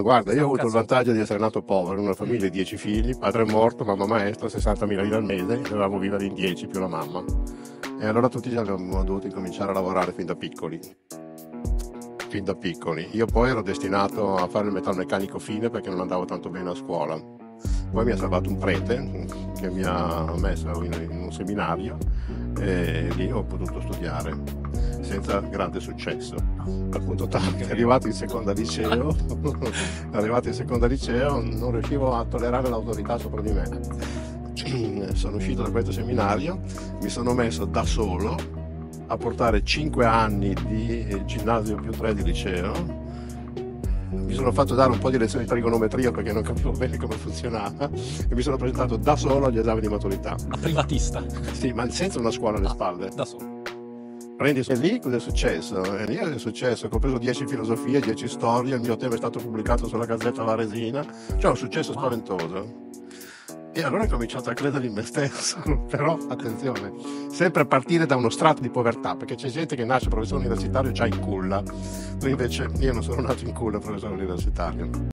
Guarda, io ho avuto il vantaggio di essere nato povero, in una famiglia di 10 figli, padre morto, mamma maestra, 60.000 lire al mese, dovevamo vivere in 10 più la mamma. E allora tutti abbiamo dovuto cominciare a lavorare fin da piccoli. Fin da piccoli. Io poi ero destinato a fare il metalmeccanico fine perché non andavo tanto bene a scuola. Poi mi ha salvato un prete che mi ha messo in un seminario e lì ho potuto studiare senza grande successo. Al punto tale che arrivato in seconda liceo, arrivato in seconda liceo non riuscivo a tollerare l'autorità sopra di me. Sono uscito da questo seminario, mi sono messo da solo a portare 5 anni di ginnasio più 3 di liceo. Mi sono fatto dare un po' di lezioni di trigonometria perché non capivo bene come funzionava e mi sono presentato da solo agli esami di maturità. A privatista. Sì, ma senza una scuola alle Ah, spalle. Da solo. Prendi e lì cosa è successo? E lì è successo ho preso 10 filosofie, 10 storie, il mio tema è stato pubblicato sulla Gazzetta Varesina, cioè un successo spaventoso. E allora ho cominciato a credere in me stesso, però attenzione, sempre a partire da uno strato di povertà, perché c'è gente che nasce professore universitario già in culla, invece io non sono nato in culla professore universitario.